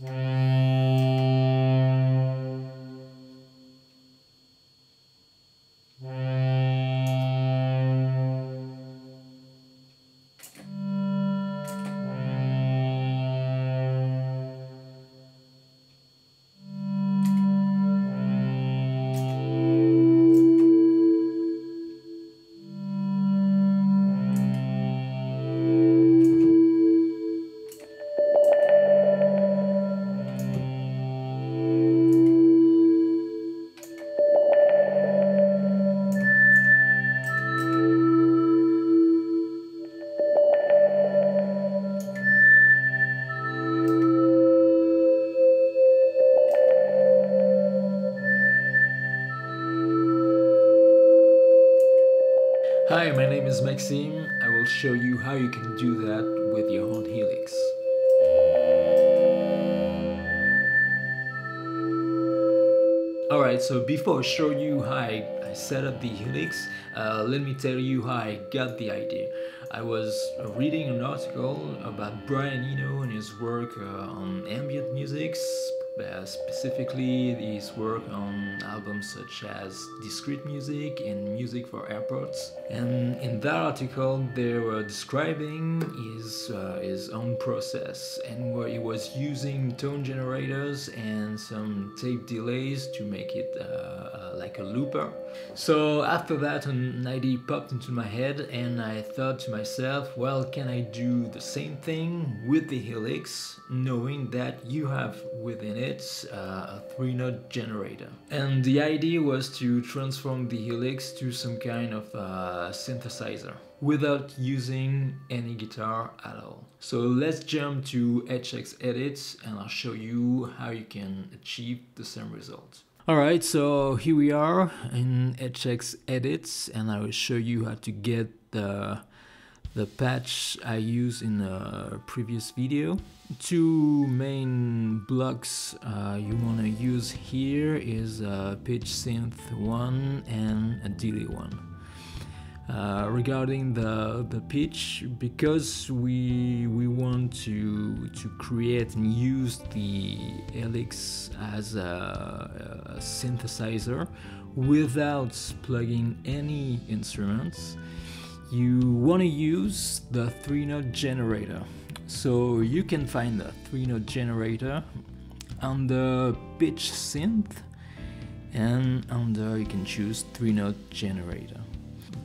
My is Maxime. I will show you how you can do that with your own Helix. Alright, so before I show you how I, I set up the Helix, uh, let me tell you how I got the idea. I was reading an article about Brian Eno and his work uh, on ambient music, specifically his work on albums such as discreet music and music for airports. And in that article, they were describing his uh, his own process and where he was using tone generators and some tape delays to make it uh, uh like a looper. So after that, an idea popped into my head, and I thought to myself, well, can I do the same thing with the Helix, knowing that you have within it uh, a three note generator. And the idea was to transform the Helix to some kind of uh, synthesizer without using any guitar at all. So let's jump to HX Edit and I'll show you how you can achieve the same result. Alright, so here we are in HX Edit and I will show you how to get the the patch I used in a previous video. Two main blocks uh, you want to use here is a pitch synth 1 and a delay 1. Uh, regarding the the pitch, because we we want to to create and use the Helix as a, a synthesizer without plugging any instruments you want to use the three note generator. So you can find the three note generator under pitch synth and under you can choose three note generator.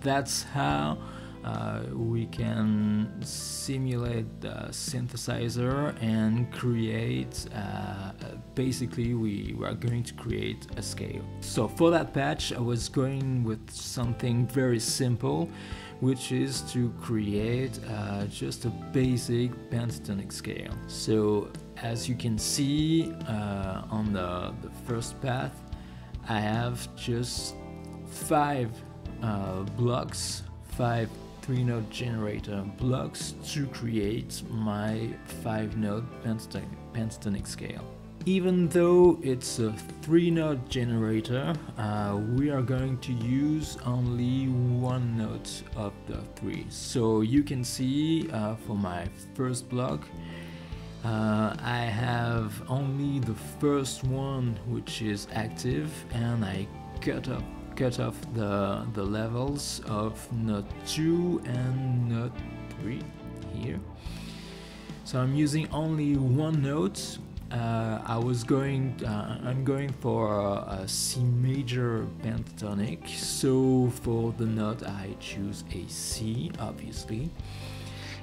That's how uh, we can simulate the synthesizer and create uh, basically we are going to create a scale. So for that patch I was going with something very simple which is to create uh, just a basic pentatonic scale. So as you can see uh, on the, the, first path, I have just five uh, blocks, five three note generator blocks to create my five note pentatonic, pentatonic scale. Even though it's a three note generator, uh, we are going to use only one note of the three. So you can see uh, for my first block, uh, I have only the first one which is active and I cut off cut off the, the levels of note 2 and note 3 here. So I'm using only one note uh, I was going, uh, I'm going for a, C major pentatonic. So for the note, I choose a C, obviously,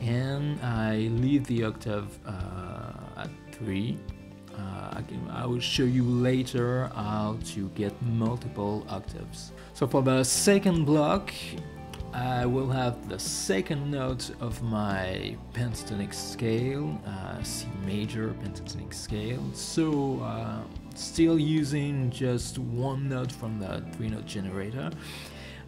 and I leave the octave uh, at three. Uh, I, I will show you later how to get multiple octaves. So for the second block, I will have the second note of my pentatonic scale, uh, C major pentatonic scale. So uh, still using just one note from the three note generator.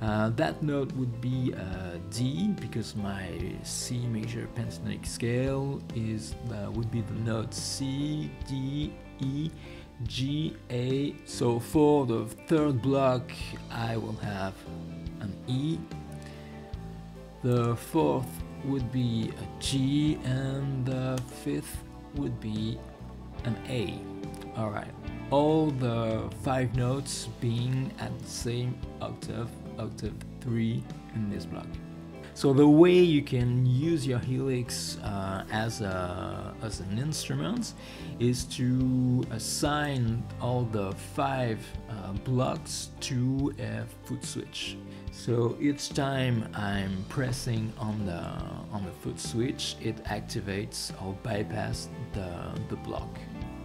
Uh, that note would be uh, D because my C major pentatonic scale is uh, would be the note C, D, E, G, A. So for the third block, I will have an E the fourth would be a G and the fifth would be an A. Alright, all the five notes being at the same octave, octave 3 in this block. So the way you can use your helix uh, as, a, as an instrument is to assign all the five uh, blocks to a foot switch. So each time I'm pressing on the on the foot switch, it activates or bypasses the, the block.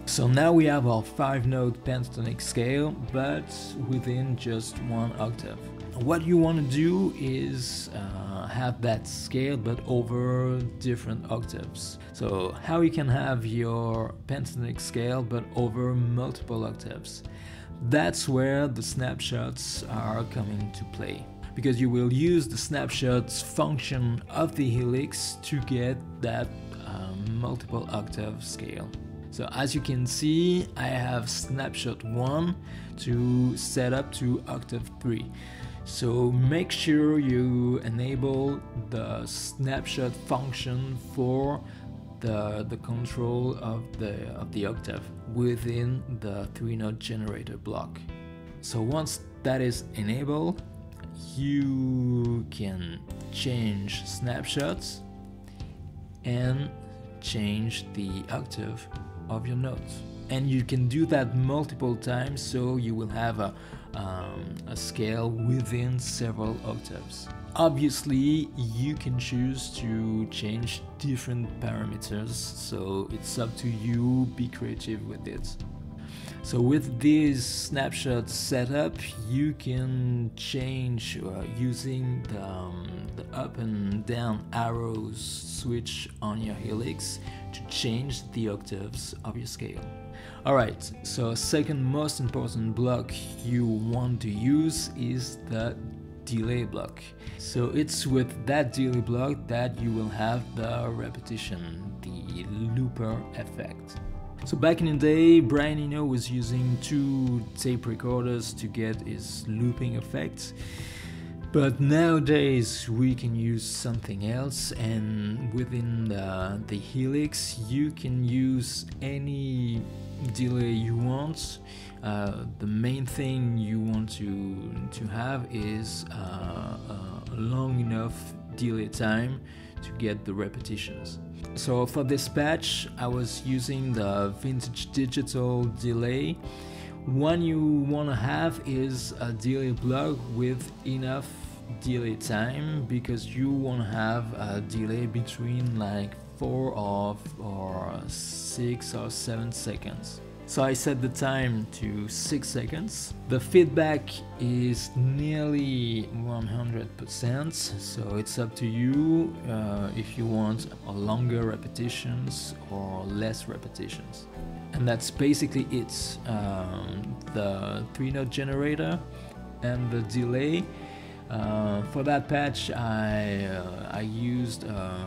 So now we have our 5 note pentatonic scale, but within just one octave. What you want to do is uh, have that scale but over different octaves. So how you can have your pentatonic scale but over multiple octaves. That's where the snapshots are coming to play because you will use the snapshots function of the helix to get that um, multiple octave scale. So as you can see, I have snapshot 1 to set up to octave 3. So make sure you enable the snapshot function for the, the control of the, of the octave within the 3 note generator block. So once that is enabled, you can change snapshots and change the octave of your notes. And you can do that multiple times so you will have a, um, a scale within several octaves. Obviously, you can choose to change different parameters, so it's up to you, be creative with it. So with this snapshot setup, you can change uh, using the, um, the up and down arrows switch on your helix to change the octaves of your scale. Alright, so second most important block you want to use is the delay block. So it's with that delay block that you will have the repetition, the looper effect. So back in the day, Brian Eno was using two tape recorders to get his looping effect. But nowadays we can use something else and within the, the Helix you can use any delay you want. Uh, the main thing you want to, to have is uh, a long enough delay time to get the repetitions. So for this patch I was using the vintage digital delay one you want to have is a delay block with enough delay time because you want to have a delay between like 4 of or 6 or 7 seconds. So I set the time to 6 seconds. The feedback is nearly 100%, so it's up to you uh, if you want longer repetitions or less repetitions. And that's basically it. Um, the 3 note generator and the delay. Uh, for that patch I, uh, I used uh,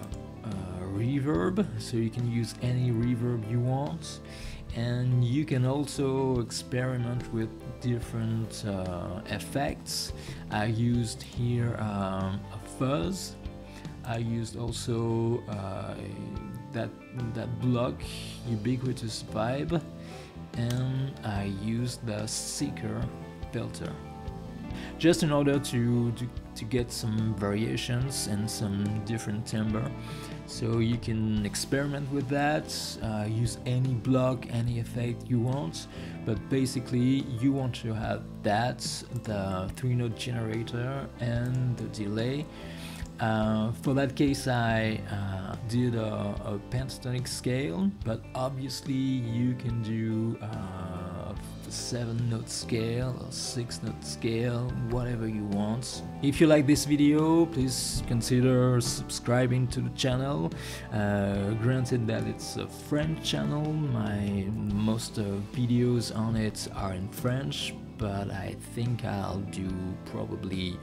reverb, so you can use any reverb you want and you can also experiment with different uh, effects. I used here um, a fuzz. I used also uh, that that block ubiquitous vibe, and I used the seeker filter, just in order to, to to get some variations and some different timbre so you can experiment with that uh, use any block any effect you want but basically you want to have that the three note generator and the delay. Uh, for that case I uh, did a, a, pentatonic scale but obviously you can do uh, seven note scale or six note scale whatever you want. If you like this video please consider subscribing to the channel. Uh, granted that it's a French channel my most uh, videos on it are in French but I think I'll do probably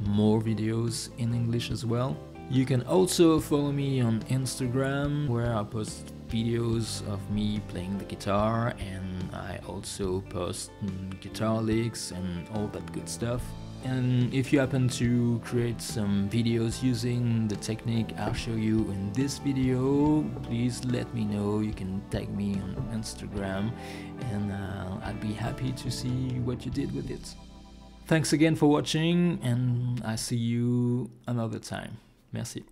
more videos in English as well you can also follow me on Instagram where I post videos of me playing the guitar and I also post mm, guitar licks and all that good stuff. and if you happen to create some videos using the technique I'll show you in this video please let me know. You can tag me on Instagram and uh, I'd be happy to see what you did with it. Thanks again for watching and I see you another time merci